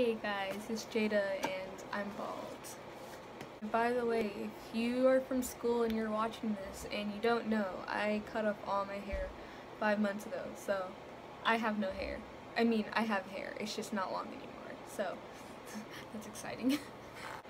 Hey guys, it's Jada and I'm bald. By the way, if you are from school and you're watching this and you don't know, I cut off all my hair five months ago, so I have no hair. I mean, I have hair, it's just not long anymore, so that's exciting.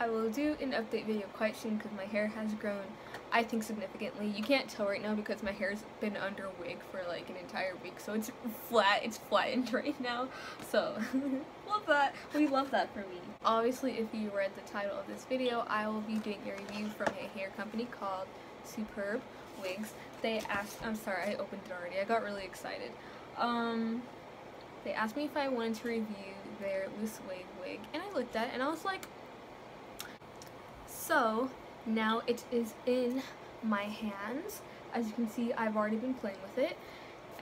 I will do an update video quite soon because my hair has grown, I think, significantly. You can't tell right now because my hair's been under wig for like an entire week, so it's flat, it's flattened right now. So, love that. We love that for me. Obviously, if you read the title of this video, I will be doing a review from a hair company called Superb Wigs. They asked, I'm sorry, I opened it already. I got really excited. Um, they asked me if I wanted to review their loose wave wig, and I looked at it and I was like, so now it is in my hands. As you can see, I've already been playing with it.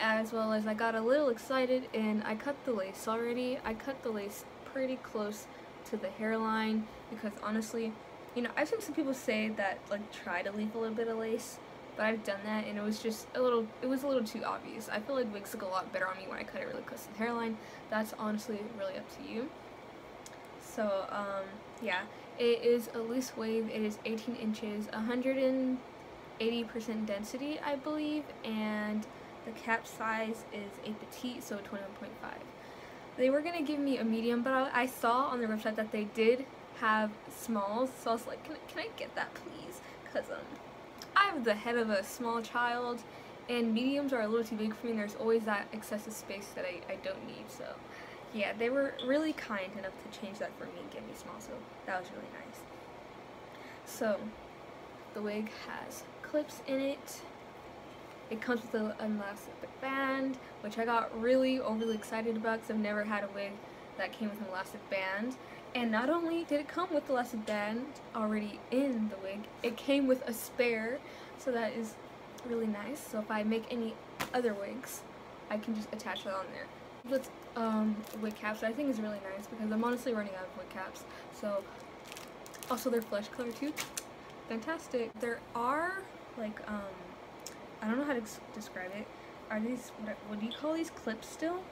As well as I got a little excited and I cut the lace already. I cut the lace pretty close to the hairline because honestly, you know, I've seen some people say that like try to leave a little bit of lace, but I've done that and it was just a little, it was a little too obvious. I feel like wigs look a lot better on me when I cut it really close to the hairline. That's honestly really up to you. So, um, yeah, it is a loose wave. It is 18 inches, 180% density, I believe, and the cap size is a petite, so 21.5. They were gonna give me a medium, but I, saw on their website that they did have smalls, so I was like, can, can I get that please? Because um, I have the head of a small child, and mediums are a little too big for me, and there's always that excessive space that I, I don't need, so yeah, they were really kind enough to change that for me and give me small, so that was really nice. So, the wig has clips in it. It comes with an elastic band, which I got really overly excited about because I've never had a wig that came with an elastic band. And not only did it come with the elastic band already in the wig, it came with a spare, so that is really nice. So if I make any other wigs, I can just attach that on there with um, wig caps I think is really nice because I'm honestly running out of wig caps. So also they're flesh color too. Fantastic. There are like um I don't know how to describe it. Are these what, what do you call these clips still?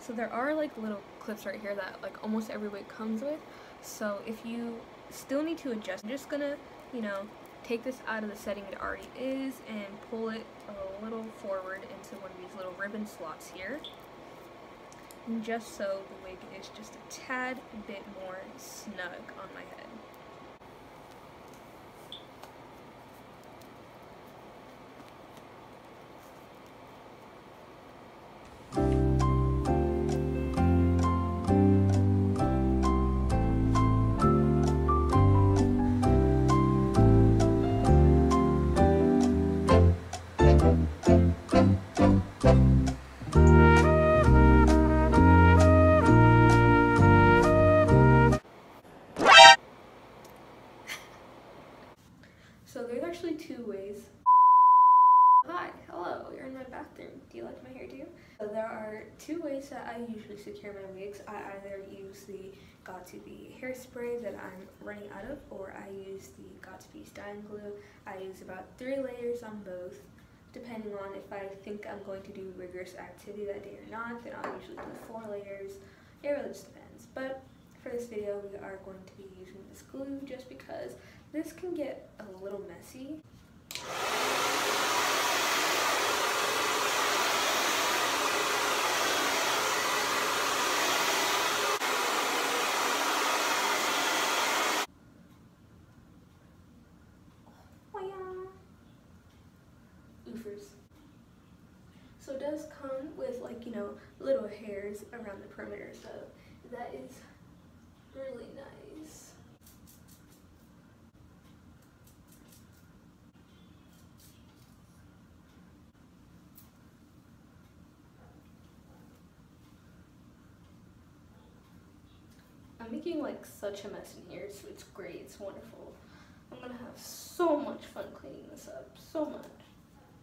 So there are like little clips right here that like almost every wig comes with. So if you still need to adjust, I'm just gonna, you know, take this out of the setting it already is and pull it a little forward into one of these little ribbon slots here just so the wig is just a tad bit more snug on my head. Two ways. Hi, hello, you're in my bathroom. Do you like my hairdo? So there are two ways that I usually secure my wigs. I either use the Got2b hairspray that I'm running out of, or I use the Got2b styling glue. I use about three layers on both. Depending on if I think I'm going to do rigorous activity that day or not, then I'll usually do four layers. It really just depends. But for this video, we are going to be using this glue just because this can get a little messy. So it does come with like, you know, little hairs around the perimeter, so that is really nice. I'm making like such a mess in here, so it's great, it's wonderful. I'm gonna have so much fun cleaning this up, so much.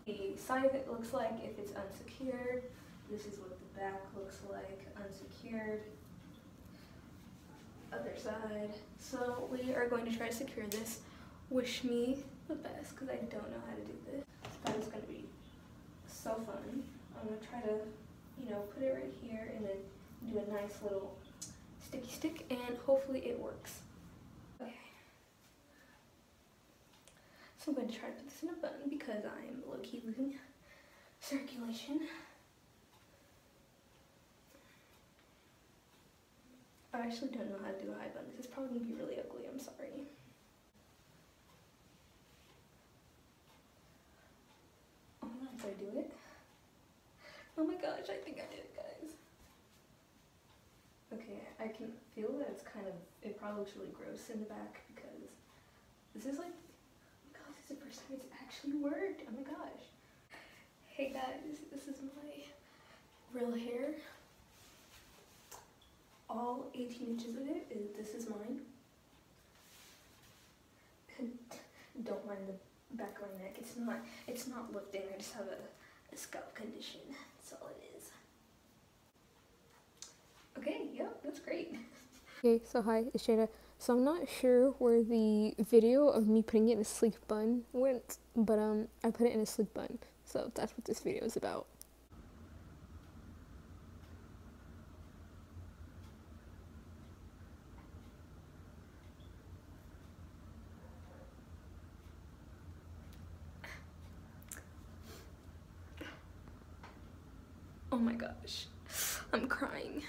The side it looks like if it's unsecured. This is what the back looks like, unsecured. Other side. So we are going to try to secure this. Wish me the best, because I don't know how to do this. That is gonna be so fun. I'm gonna try to, you know, put it right here and then do a nice little sticky stick and hopefully it works. Okay. So I'm going to try to put this in a bun because I'm low-key losing circulation. I actually don't know how to do a high bun. This is probably going to be really ugly. I'm sorry. Oh my god, did I do it? Oh my gosh, I think I did. Okay, I can feel that it's kind of, it probably looks really gross in the back because this is like, oh my god, this is the first time it's actually worked. Oh my gosh. Hey guys, this is my real hair all 18 inches of it is this is mine. Don't mind the back of my neck. It's not it's not lifting. I just have a, a scalp condition. That's all it is. Okay, yep, that's great. Okay, so hi, it's Jada. So I'm not sure where the video of me putting it in a sleek bun went, but um I put it in a sleek bun. So that's what this video is about. Oh my gosh, I'm crying.